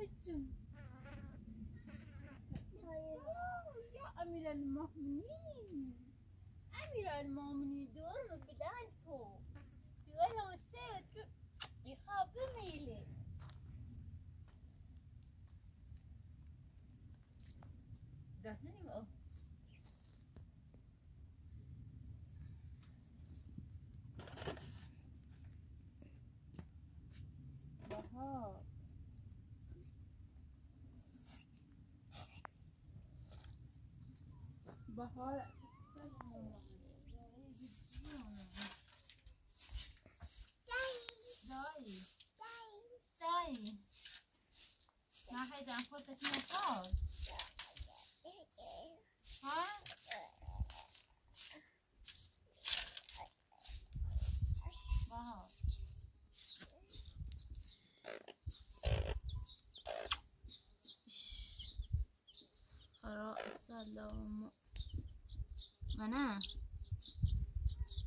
أنتم؟ يا أمير المؤمنين أمير المؤمنين دور بلادكم تقول له السيد يخابرني لك خرا السلام منه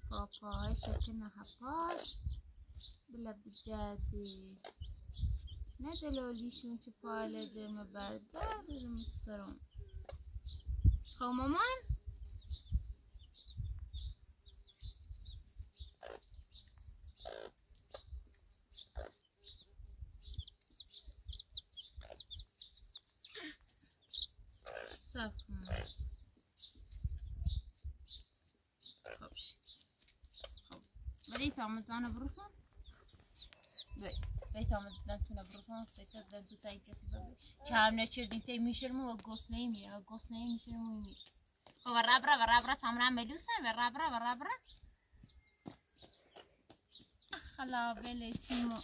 پاپاهای شکن حپاش بلا بجدی نه دلالیشون که پایل درم بردار. درم سرم. خب مامان؟ صف کن خب. خب بريت عملت انا بروحهم بيت عملت دنتنا بروحهم سيتا دنتو تاي جسي بابي كام نشردين تاي ميشرمو وقوس نيمي وقوس نيمي ميشرمو يمي خب الرابرة بالرابرة تعملها ملوسة بالرابرة بالرابرة خلا بلي سيمو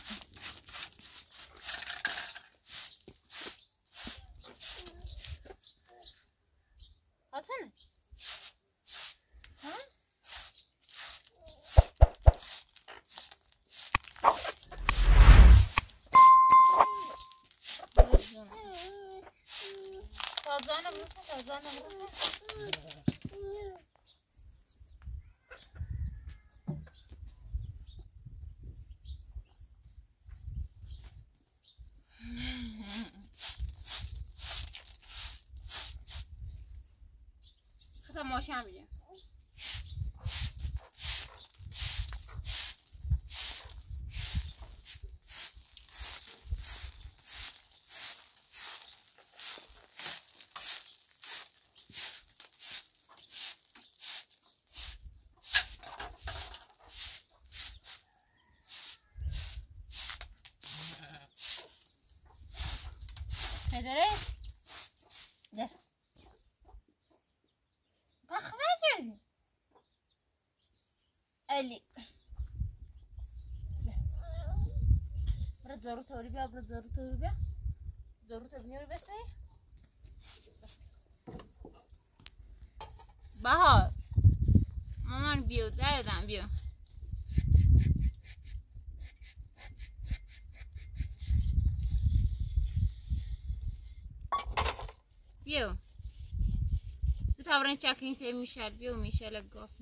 خدا ماشم میگه علی برو زارو توری بیا برو زارو توری بیا زارو مامان بیو دردم بیو بیو tar en chacrin till Michel, bio Michel är gas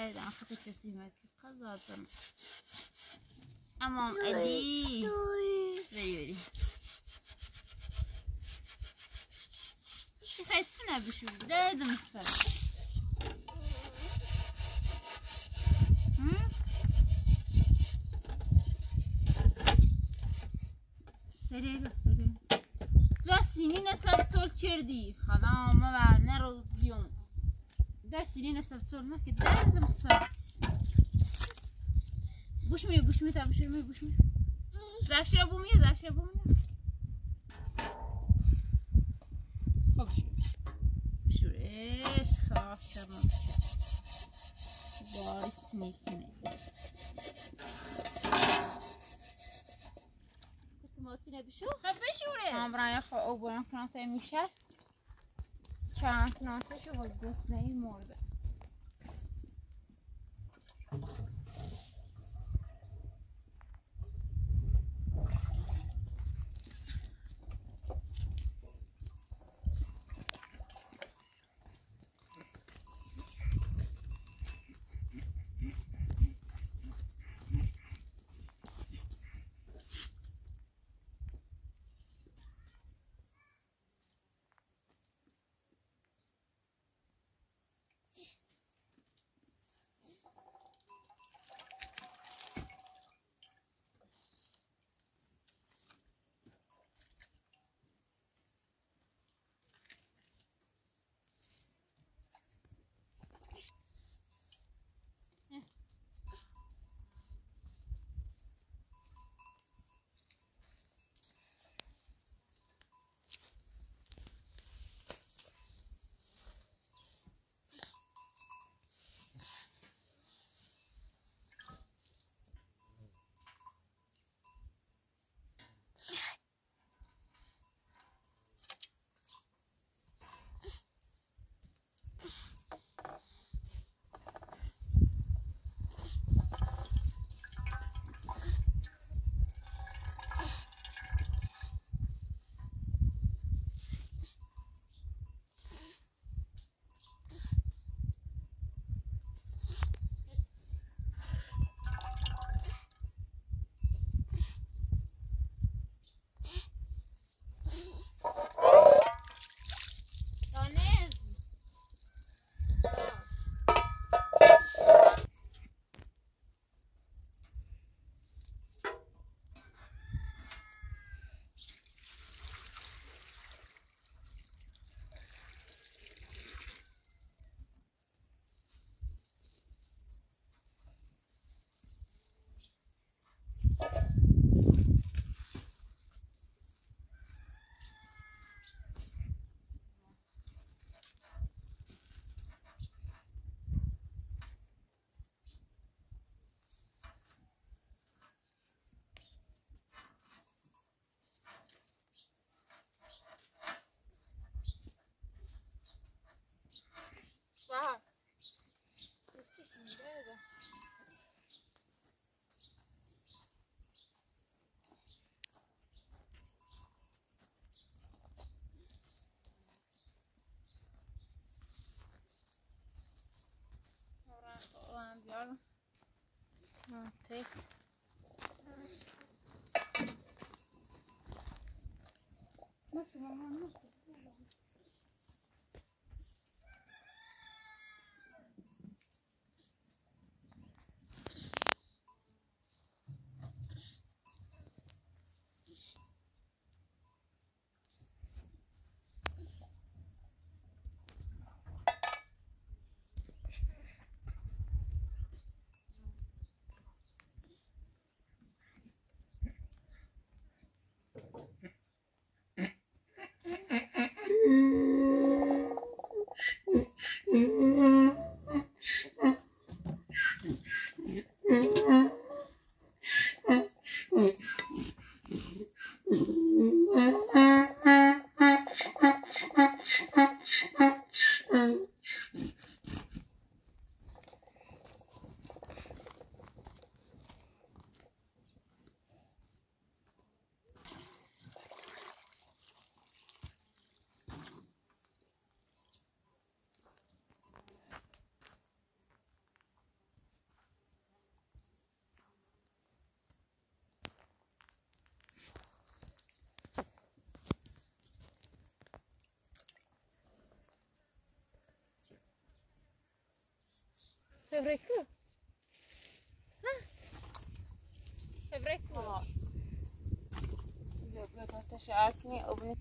ما كداير عن خطة جسيمة قزازا أمام أدي بري بري شو خايت سنة بشو دايد مستر سریع رو سریع جا سینین سبتول کردی خدا ما و Сирена Савцовна, кидай там са. گوش می گوش می تماشا می گوش می زفش را بومی زفش را بومی خب شورش خواهش تمام شد باریت می‌کنه ماتی نبیشو خب بشوره همراه خواه او بانک نانتای میشه شو با گسنه مرده. perfect. Febreku? Febreku? Göt تشعرتني أبني بیا بیا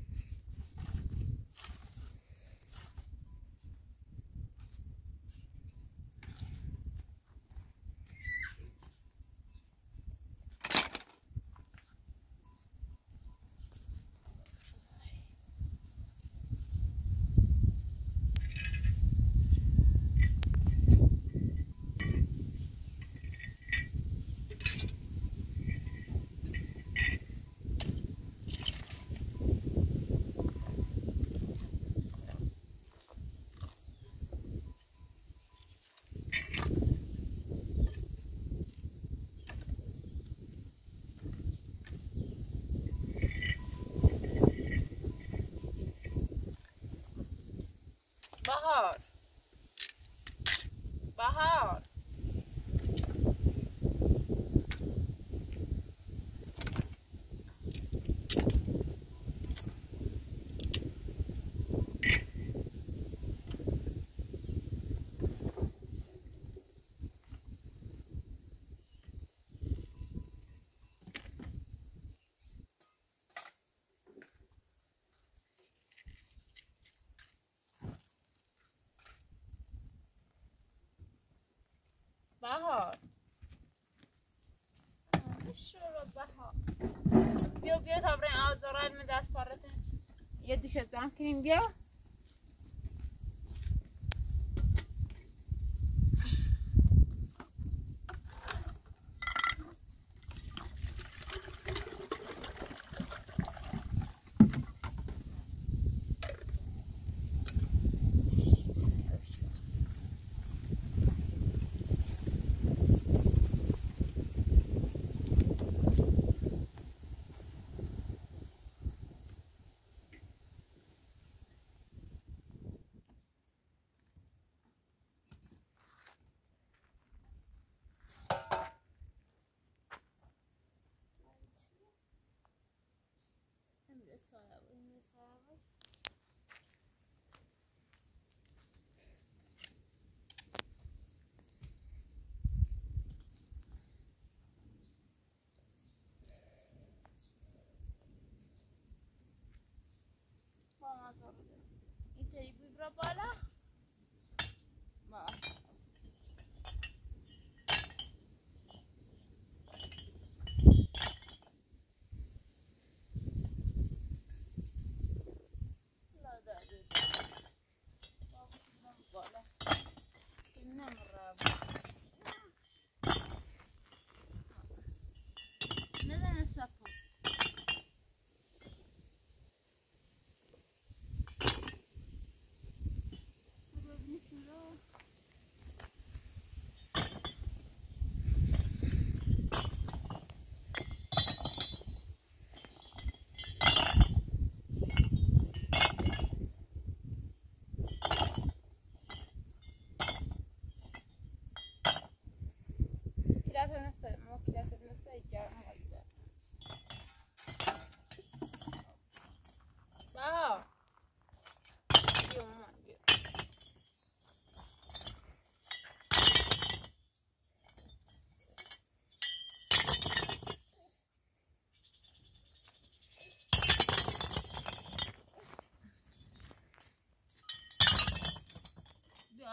Uh-huh. Եվ ես հավրեն ազորայլ մեզ ասպարետ են։ Եդիշեց անքին իմ գյա։ بالا.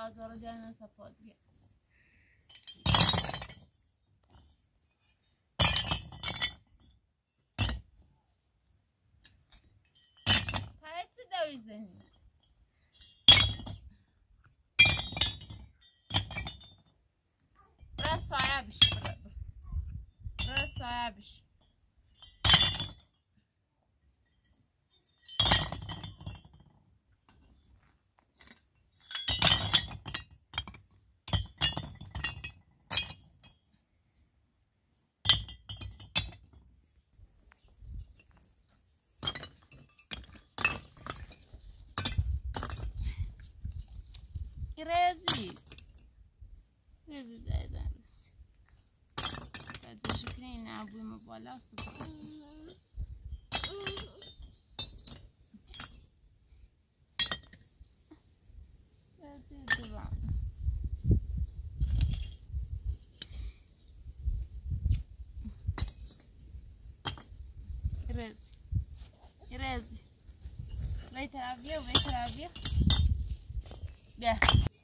غذا رو جای نصفات بیار داری زنی؟ برای سایه بشی برای سایه بشی olha tá? só. Rezi. Rezi. Vei teraviye, vei teraviye. Gel.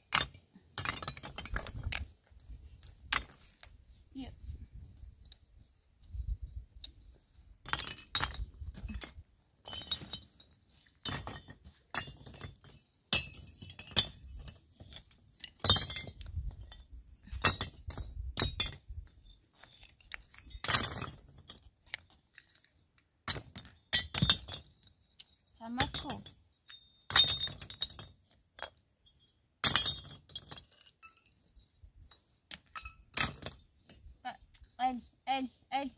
El, el,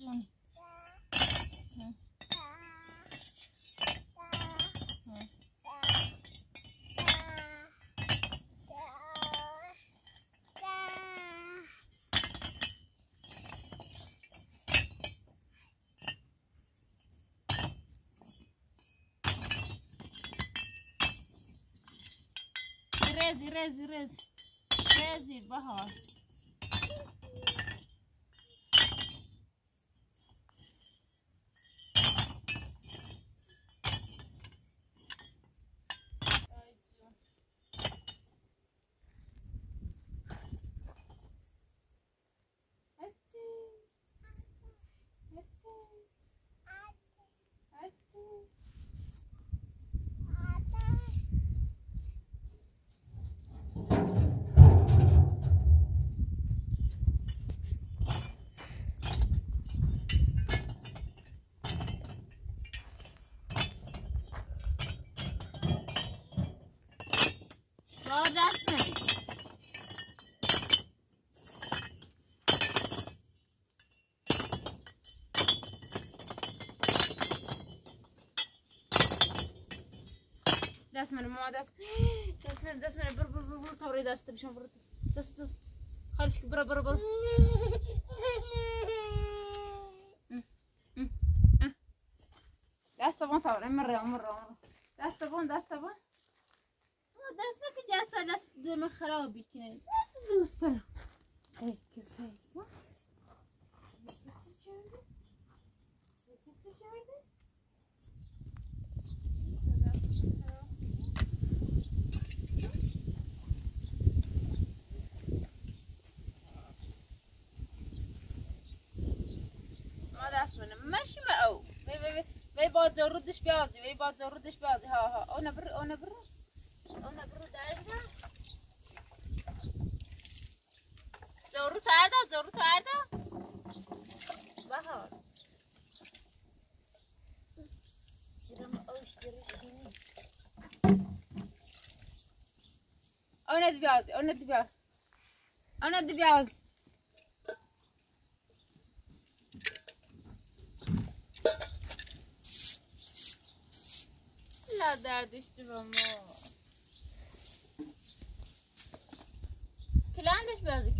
soon. Hmm. Hmm. Rezi, rezi, rezi. Rezi. دست منه ماما دست. دست منه دست منه برو برو برو برو توري دست بشم برو. دست دست. خالش برو برو برو. دست بون توري مرة مرة دست بون دست بون دست ما که جلسه دست دم خرابی کنه. دوست دارم وي بعد زردش بيازي وي بعد زردش بيازي ها ها انا بر انا بر انا بر داردا زورو تاردا زورو تاردا بهار انا دبيازي انا دبيازي انا دبيازي لا دردش ما. کلاندش بازی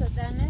so then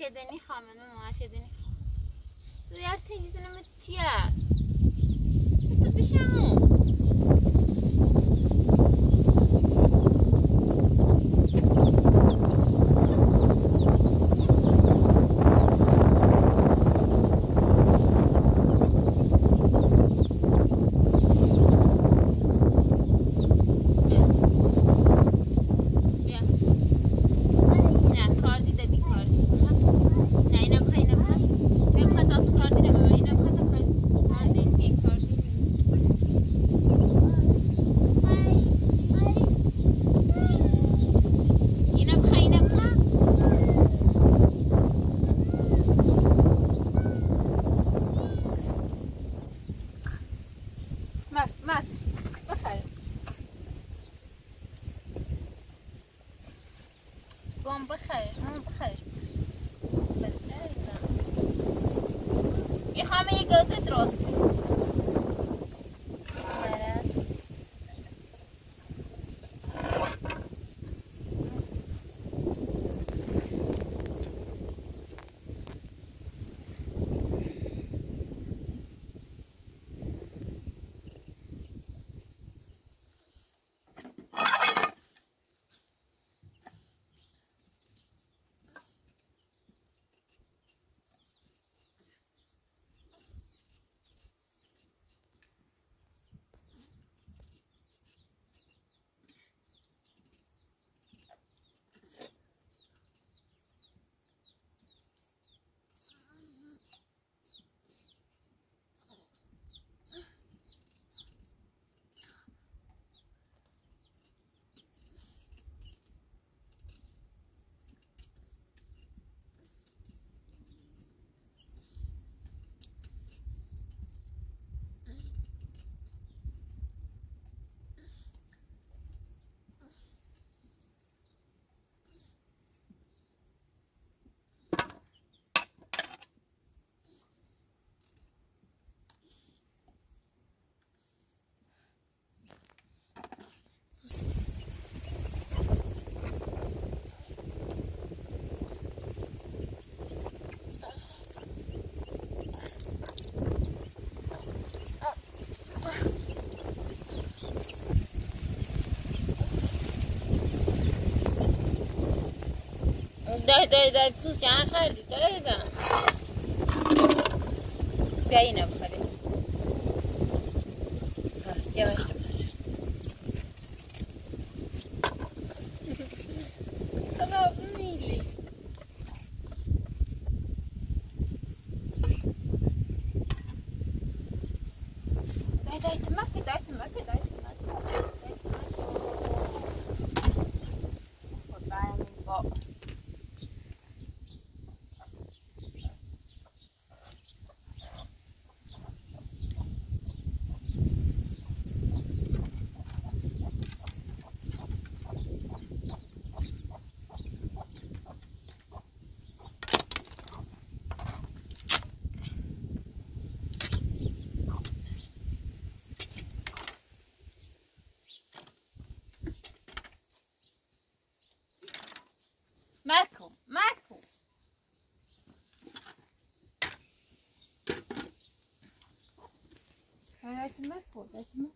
ಹಾಕಿದ್ದೀನಿ ಕಾಮನ್ನು ಹಾಕಿದ್ದೀನಿ ಇದು ಯಾರು ತೆಗಿಸಿನ ಮತ್ತಿಯಾ ಬಿಷಾನು Miguel Centros. دای دای دای پوز چند خریدی دای دای بیا اینو. olacak mı?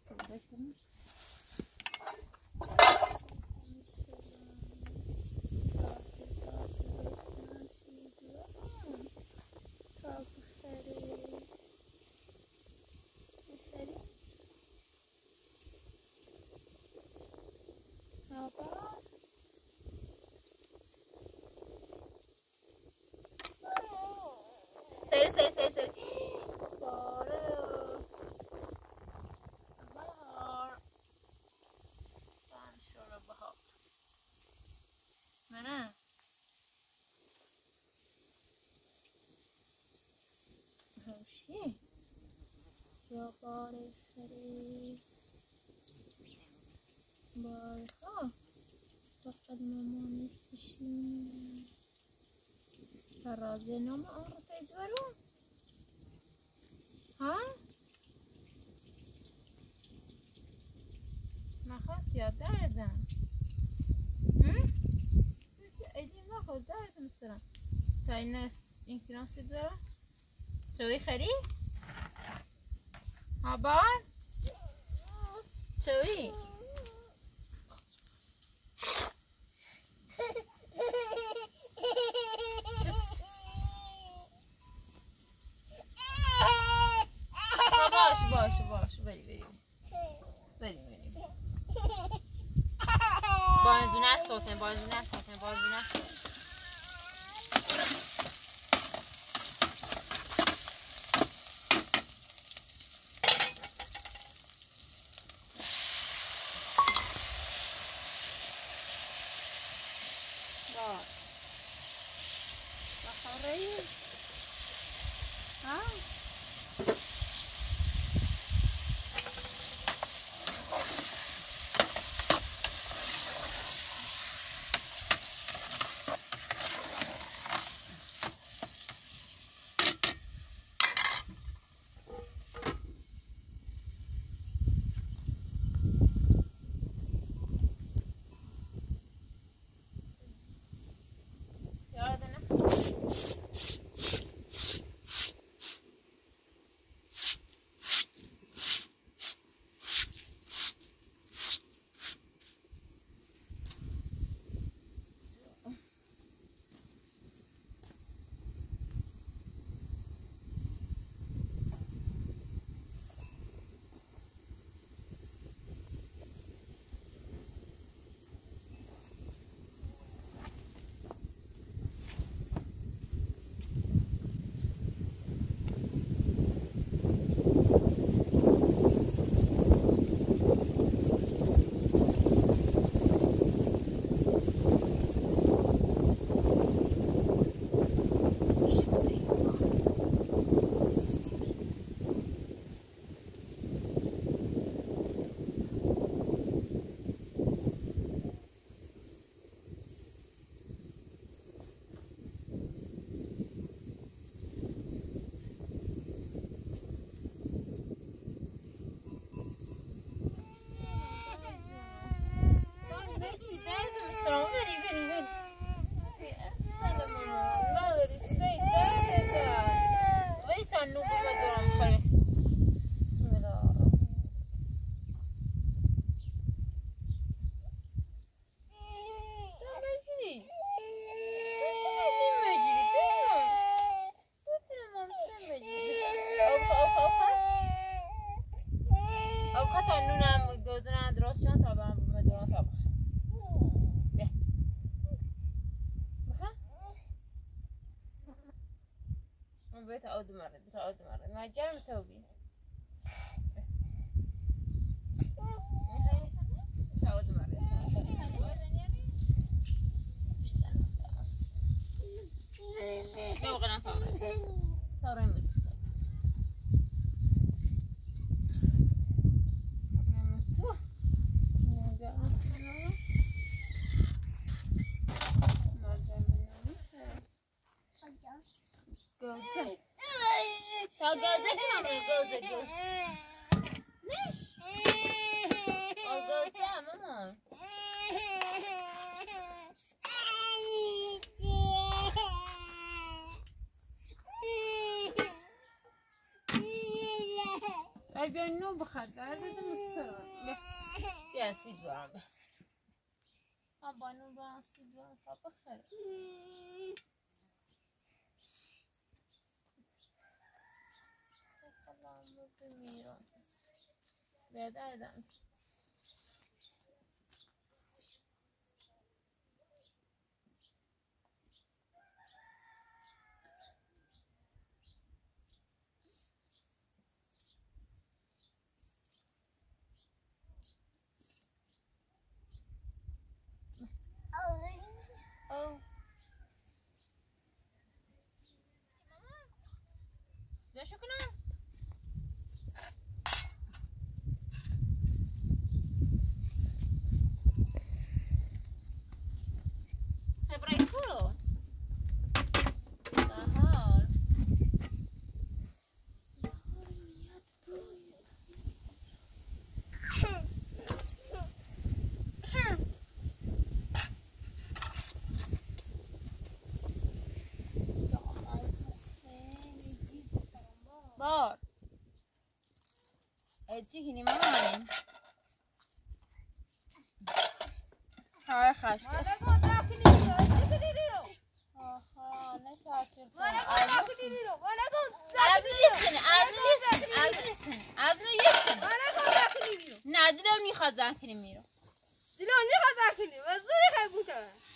نام آن رو تجوارو ها نخواست یاد دردم ایدی نخواست دردم سرم تا این این کناسی دارم چوی خری؟ بار؟ چوی؟ بتعود مرة بتعود مرة. مع الجامعة بتوقف کنم گازه گازه نش آگازه مامان اگر نو بخد درد مستران بیا سید برام بیا سید بانو برام سید برام تا بخیر میران چی کنی مامان های خشک نه شاطر از نیستن از نیستن از نیستن از نیستن نه دلم می‌خواد زنکری میرو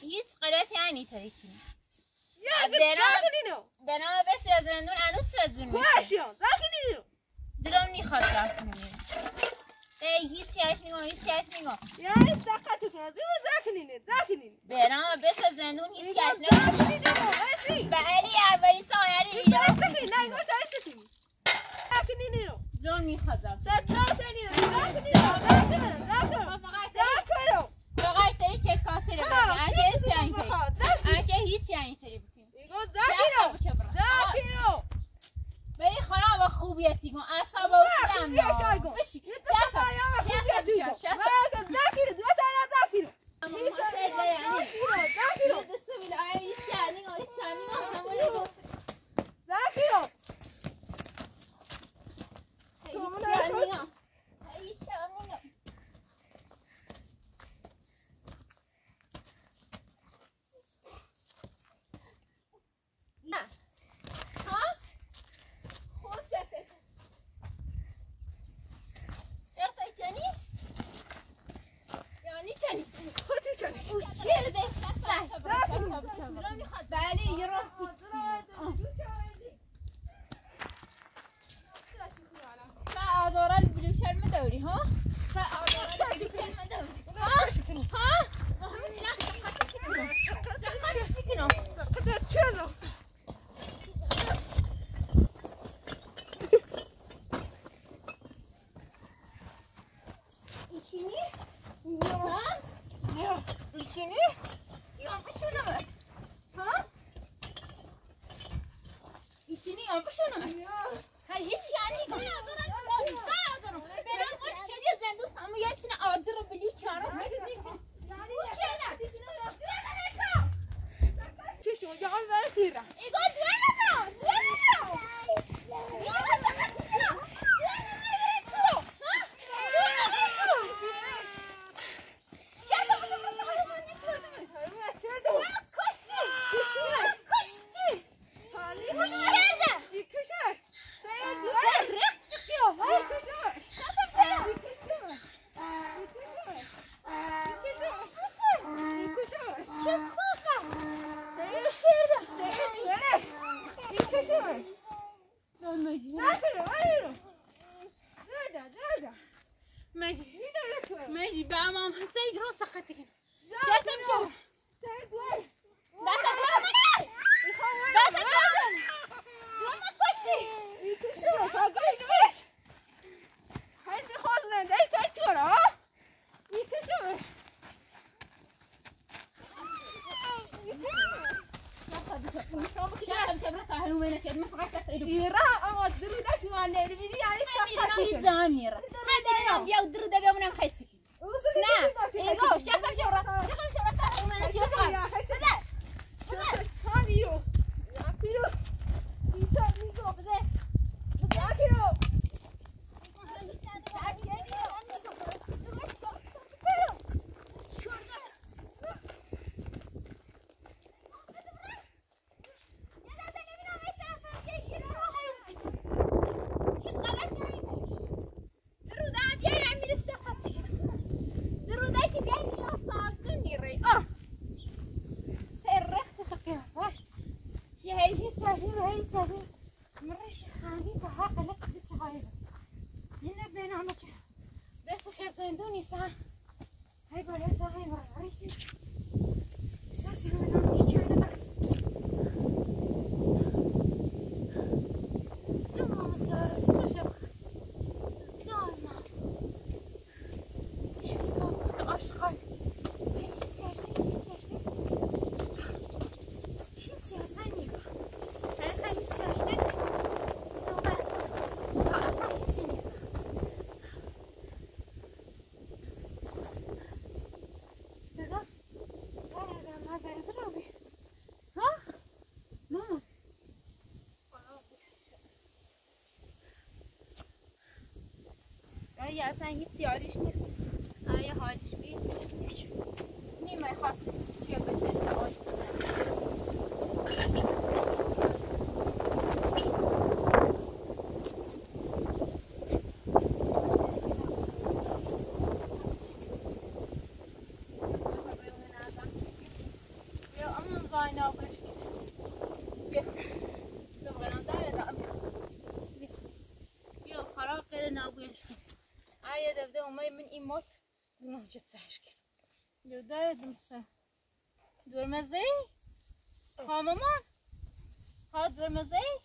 هیچ غلطی یعنی تری کنی به نام بسی از زندون انو چه زون دلم می‌خواد زنکری میرو ای هیچ یش نگاه هیچ یش نگاه به نام بس از زندون هیچ یش نگاه به علی اولی سایری ایران دلم می‌خواد زنکری فقط تری چه کاسه رو بگی انچه هیچ یعنی تری خوبیتی کن. اصلا با اصلا بشی بله آره، آیا اصلا هیچ یاریش نیست. آره، آیا حالیش بیست نیمه خاصی توی به این ماک نونجا تشکر Людей edimse. Görmezdeyin. Hamaman. Ha görmezdeyin.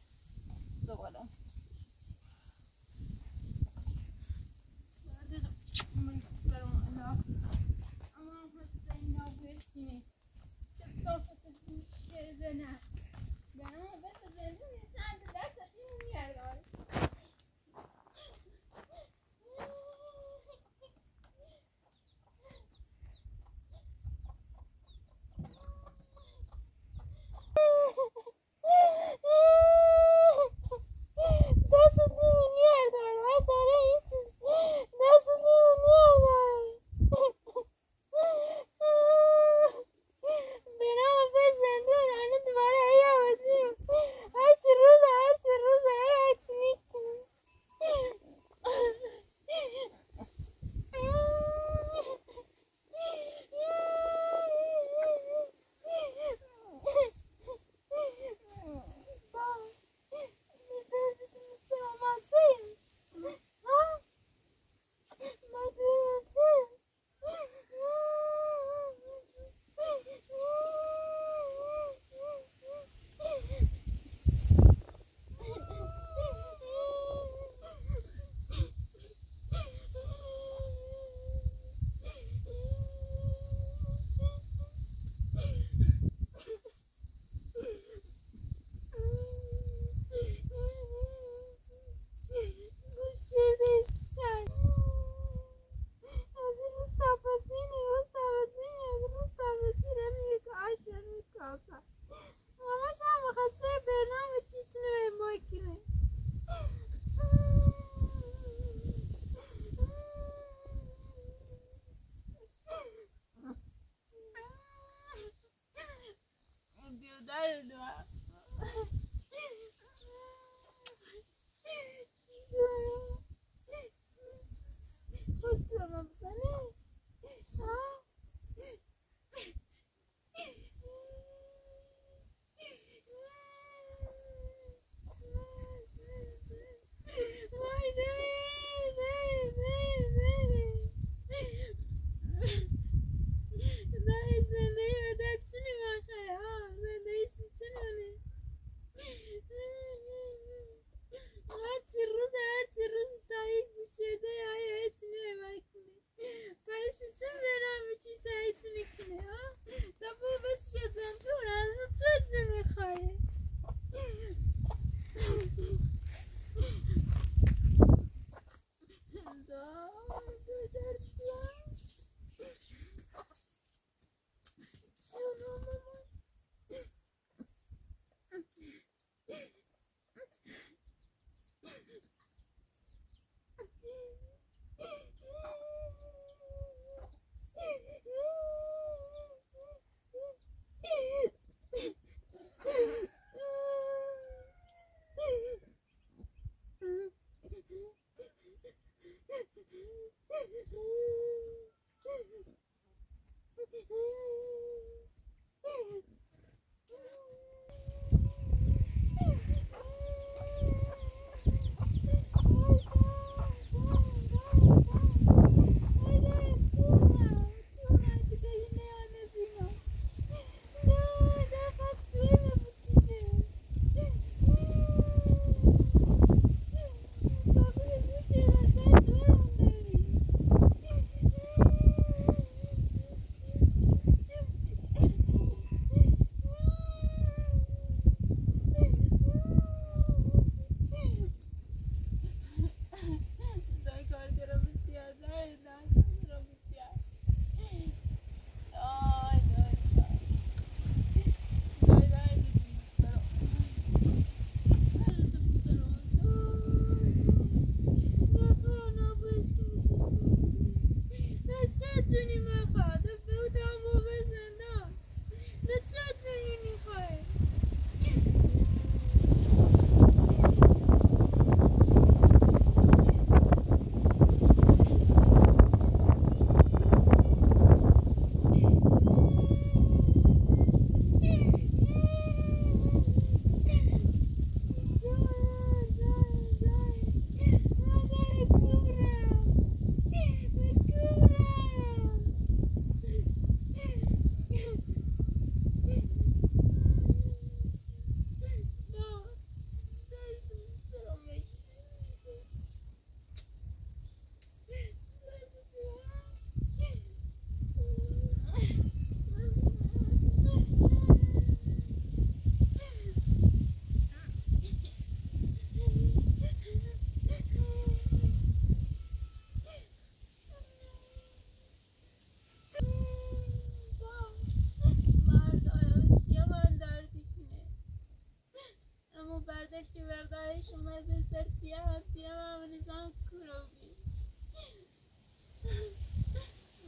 برداشت برداشت اومد سر پیام پیام نظام کروبی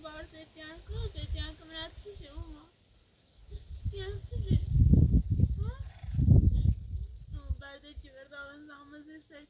بار سرتیان کو سرتیان کو مرا چیشه اوما؟ پیام چیشه برداشت برداشت اومد سر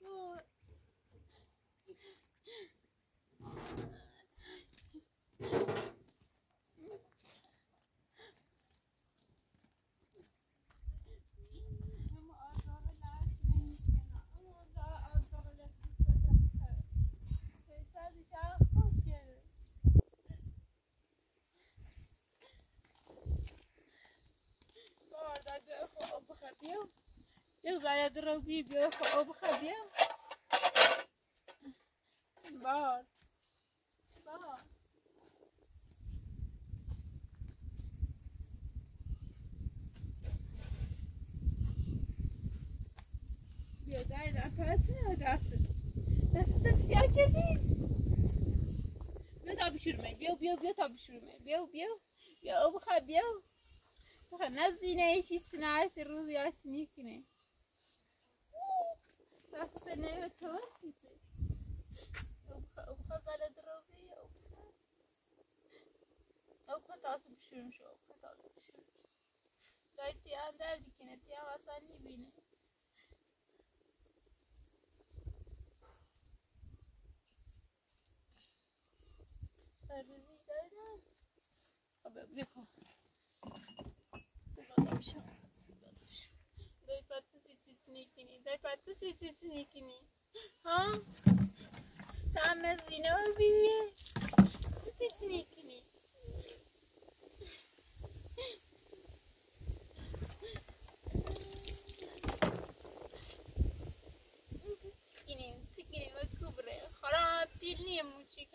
What? Já dro vídeo op gebje. Bor. Bor. بیا در نفس دست دست سیاه کردی بیا تا بشورمه بیا بیا بیا تا بشورمه بیا بیا بیا بخواه بیا بخواه نزینه هیچ نرسی روزی هاتی نیکنه دست نمه تو سیچه او بخواه زاله دروبی او بخواه او بخواه تاسو بشورم شو او بخواه تاسو بشورم دای تیان pattu si si snikini, dai pattu si si snikini. Ha? Tam zine obiye. Si si snikini. Sikini, sikini ve kubre. Khara pilni muçik.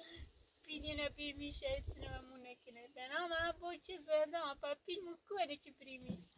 Pilina pilmi şey sinema munekine. Ben ama bu çizerde ama pilmi kuene ki primis.